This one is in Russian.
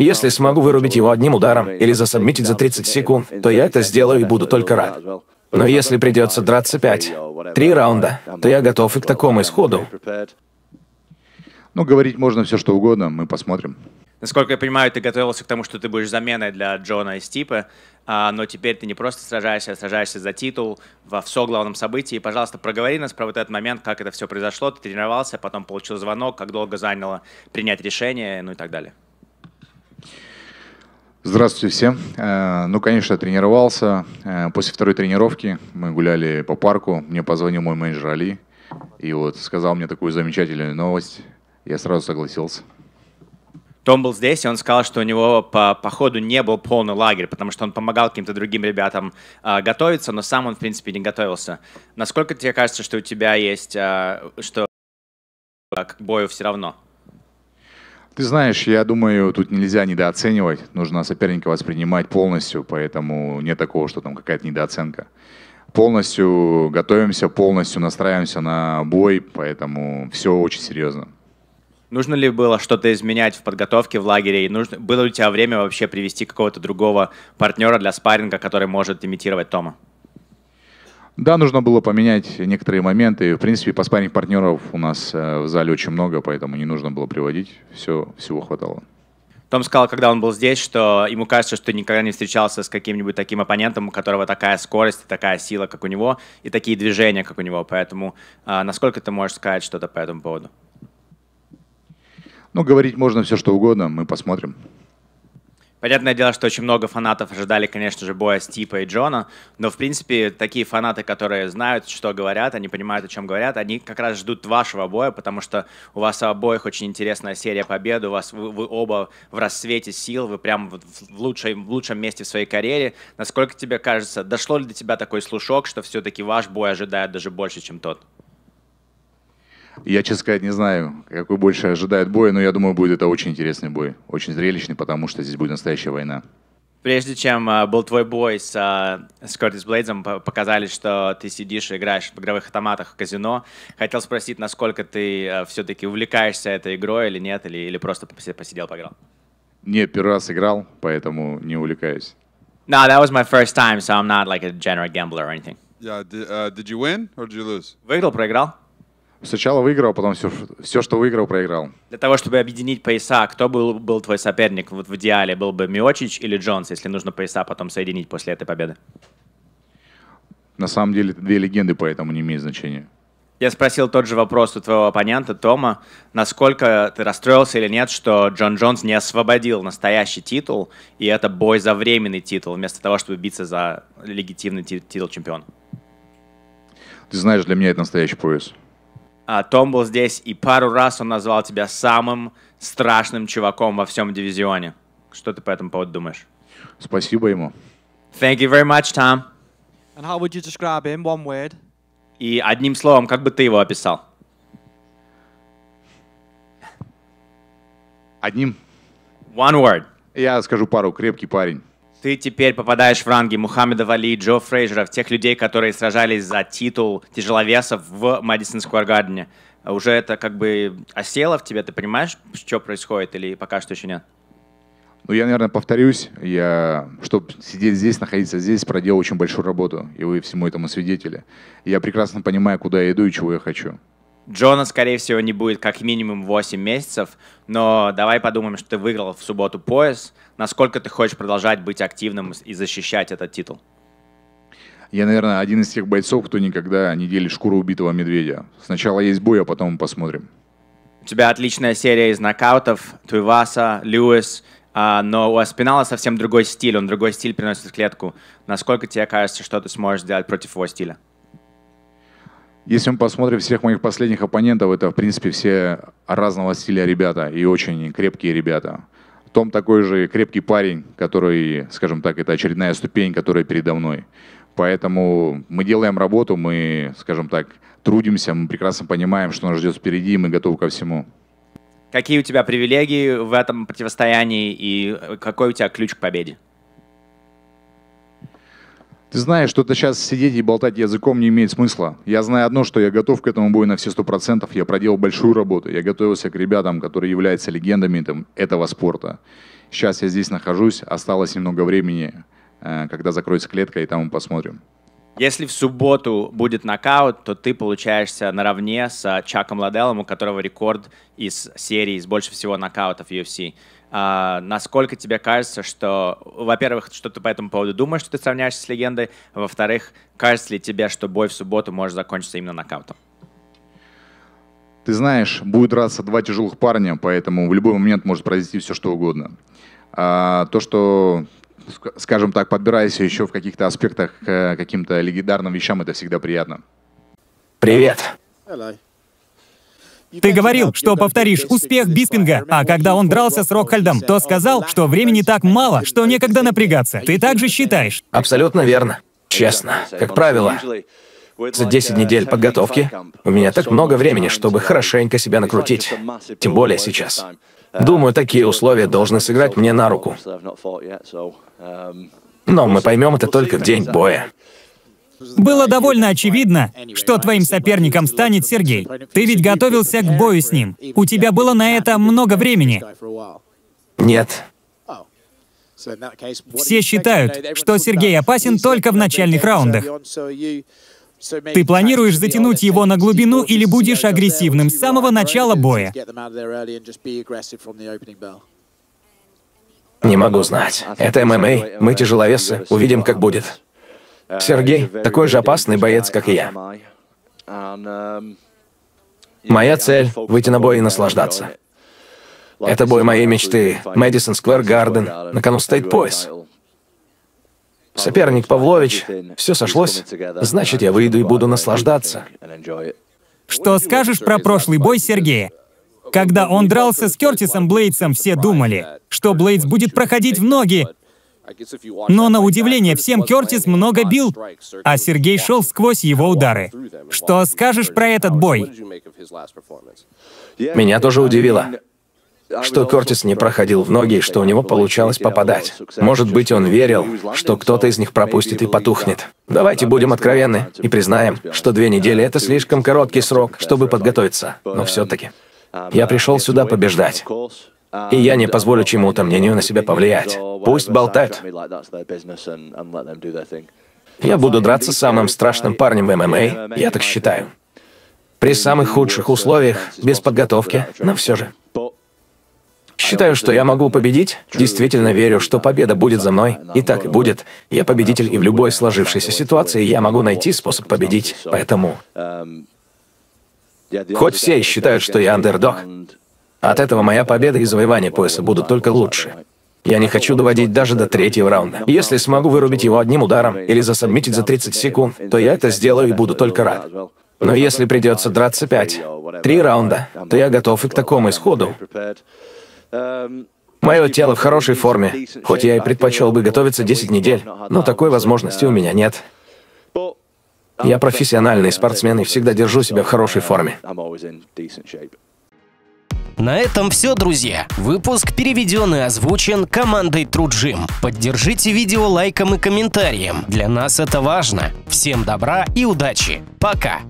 Если смогу вырубить его одним ударом или засобмитить за 30 секунд, то я это сделаю и буду только рад. Но если придется драться пять, три раунда, то я готов и к такому исходу. Ну, говорить можно все что угодно, мы посмотрим. Насколько я понимаю, ты готовился к тому, что ты будешь заменой для Джона и Стипа, а, но теперь ты не просто сражаешься, а сражаешься за титул во все главном событии. Пожалуйста, проговори нас про вот этот момент, как это все произошло. Ты тренировался, потом получил звонок, как долго заняло принять решение, ну и так далее. Здравствуйте всем. Э, ну, конечно, тренировался. Э, после второй тренировки мы гуляли по парку. Мне позвонил мой менеджер Али. И вот сказал мне такую замечательную новость. Я сразу согласился. Том был здесь, и он сказал, что у него по, по ходу не был полный лагерь, потому что он помогал каким-то другим ребятам э, готовиться, но сам он, в принципе, не готовился. Насколько тебе кажется, что у тебя есть, э, что к бою все равно? Ты знаешь, я думаю, тут нельзя недооценивать. Нужно соперника воспринимать полностью, поэтому нет такого, что там какая-то недооценка. Полностью готовимся, полностью настраиваемся на бой, поэтому все очень серьезно. Нужно ли было что-то изменять в подготовке в лагере? И нужно, было ли у тебя время вообще привести какого-то другого партнера для спарринга, который может имитировать Тома? Да, нужно было поменять некоторые моменты. В принципе, по спарринг партнеров у нас э, в зале очень много, поэтому не нужно было приводить. Все, всего хватало. Том сказал, когда он был здесь, что ему кажется, что никогда не встречался с каким-нибудь таким оппонентом, у которого такая скорость, такая сила, как у него, и такие движения, как у него. Поэтому а, насколько ты можешь сказать что-то по этому поводу? Ну, говорить можно все, что угодно, мы посмотрим. Понятное дело, что очень много фанатов ожидали, конечно же, боя Стипа и Джона, но, в принципе, такие фанаты, которые знают, что говорят, они понимают, о чем говорят, они как раз ждут вашего боя, потому что у вас обоих очень интересная серия побед, у вас вы, вы оба в рассвете сил, вы прям в, в, лучшей, в лучшем месте в своей карьере. Насколько тебе кажется, дошло ли до тебя такой слушок, что все-таки ваш бой ожидает даже больше, чем тот? Я, честно сказать, не знаю, какой больше ожидает бой, но я думаю, будет это очень интересный бой. Очень зрелищный, потому что здесь будет настоящая война. Прежде чем uh, был твой бой с, uh, с Кортис Блейдзом, показали, что ты сидишь и играешь в игровых автоматах в казино. Хотел спросить, насколько ты uh, все-таки увлекаешься этой игрой или нет, или, или просто посидел, поиграл? Не, первый раз играл, поэтому не увлекаюсь. No, that was my first time, so I'm not like a general gambler or anything. Yeah, did, uh, did you win or did you lose? Выиграл, проиграл? Сначала выиграл, потом все, все, что выиграл, проиграл. Для того, чтобы объединить пояса, кто был, был твой соперник вот в идеале? Был бы Миочич или Джонс, если нужно пояса потом соединить после этой победы? На самом деле, две легенды, поэтому не имеет значения. Я спросил тот же вопрос у твоего оппонента Тома, насколько ты расстроился или нет, что Джон Джонс не освободил настоящий титул, и это бой за временный титул, вместо того, чтобы биться за легитимный титул чемпиона. Ты знаешь, для меня это настоящий пояс. А, Том был здесь, и пару раз он назвал тебя самым страшным чуваком во всем дивизионе. Что ты по этому поводу думаешь? Спасибо ему. Thank you very much, Tom. And how would you describe him? One word. И одним словом, как бы ты его описал? Одним. One word. Я скажу пару. Крепкий парень. Ты теперь попадаешь в ранги Мухаммеда Вали, Джо Фрейзера, тех людей, которые сражались за титул тяжеловесов в Мэдисон Сквер Гардене. Уже это как бы осело в тебе? Ты понимаешь, что происходит или пока что еще нет? Ну, я, наверное, повторюсь. Я, чтобы сидеть здесь, находиться здесь, проделал очень большую работу. И вы всему этому свидетели. Я прекрасно понимаю, куда я иду и чего я хочу. Джона, скорее всего, не будет как минимум 8 месяцев, но давай подумаем, что ты выиграл в субботу пояс. Насколько ты хочешь продолжать быть активным и защищать этот титул? Я, наверное, один из тех бойцов, кто никогда не делит шкуру убитого медведя. Сначала есть бой, а потом посмотрим. У тебя отличная серия из нокаутов. Туиваса, Льюис, а, но у Аспинала совсем другой стиль. Он другой стиль приносит в клетку. Насколько тебе кажется, что ты сможешь сделать против его стиля? Если мы посмотрим всех моих последних оппонентов, это, в принципе, все разного стиля ребята и очень крепкие ребята. Том такой же крепкий парень, который, скажем так, это очередная ступень, которая передо мной. Поэтому мы делаем работу, мы, скажем так, трудимся, мы прекрасно понимаем, что нас ждет впереди, и мы готовы ко всему. Какие у тебя привилегии в этом противостоянии и какой у тебя ключ к победе? Ты знаешь, что-то сейчас сидеть и болтать языком не имеет смысла. Я знаю одно, что я готов к этому бою на все сто процентов. Я проделал большую работу. Я готовился к ребятам, которые являются легендами там, этого спорта. Сейчас я здесь нахожусь, осталось немного времени, э, когда закроется клетка, и там мы посмотрим. Если в субботу будет нокаут, то ты получаешься наравне с Чаком Ладеллом, у которого рекорд из серии с больше всего нокаутов UFC. А, насколько тебе кажется, что, во-первых, что ты по этому поводу думаешь, что ты сравняешься с легендой, во-вторых, кажется ли тебе, что бой в субботу может закончиться именно нокаутом? Ты знаешь, будет драться два тяжелых парня, поэтому в любой момент может произойти все, что угодно. А, то, что, скажем так, подбирайся еще в каких-то аспектах к каким-то легендарным вещам, это всегда приятно. Привет. Ты говорил, что повторишь успех Биспинга, а когда он дрался с Рокхальдом, то сказал, что времени так мало, что некогда напрягаться. Ты также считаешь? Абсолютно верно. Честно. Как правило, за 10 недель подготовки у меня так много времени, чтобы хорошенько себя накрутить. Тем более сейчас. Думаю, такие условия должны сыграть мне на руку. Но мы поймем это только в день боя. Было довольно очевидно, что твоим соперником станет Сергей. Ты ведь готовился к бою с ним. У тебя было на это много времени. Нет. Все считают, что Сергей опасен только в начальных раундах. Ты планируешь затянуть его на глубину или будешь агрессивным с самого начала боя? Не могу знать. Это ММА, мы тяжеловесы, увидим, как будет. Сергей такой же опасный боец, как и я. Моя цель — выйти на бой и наслаждаться. Это бой моей мечты. Мэдисон Сквер Гарден. На кону стоит пояс. Соперник Павлович. Все сошлось. Значит, я выйду и буду наслаждаться. Что скажешь про прошлый бой Сергея? Когда он дрался с Кертисом Блейдсом, все думали, что Блейдс будет проходить в ноги, но на удивление всем Кертис много бил, а Сергей шел сквозь его удары. Что скажешь про этот бой? Меня тоже удивило, что Кертис не проходил в ноги, что у него получалось попадать. Может быть, он верил, что кто-то из них пропустит и потухнет. Давайте будем откровенны и признаем, что две недели — это слишком короткий срок, чтобы подготовиться. Но все-таки я пришел сюда побеждать. И я не позволю чему-то мнению на себя повлиять. Пусть болтают. Я буду драться с самым страшным парнем в ММА, я так считаю. При самых худших условиях, без подготовки, но все же. Считаю, что я могу победить. Действительно верю, что победа будет за мной. И так и будет. Я победитель, и в любой сложившейся ситуации я могу найти способ победить. Поэтому... Хоть все и считают, что я андердог, от этого моя победа и завоевание пояса будут только лучше. Я не хочу доводить даже до третьего раунда. Если смогу вырубить его одним ударом или засобмитить за 30 секунд, то я это сделаю и буду только рад. Но если придется драться пять, три раунда, то я готов и к такому исходу. Мое тело в хорошей форме, хоть я и предпочел бы готовиться 10 недель, но такой возможности у меня нет. Я профессиональный спортсмен и всегда держу себя в хорошей форме. На этом все, друзья. Выпуск переведен и озвучен командой Труджим. Поддержите видео лайком и комментарием. Для нас это важно. Всем добра и удачи. Пока.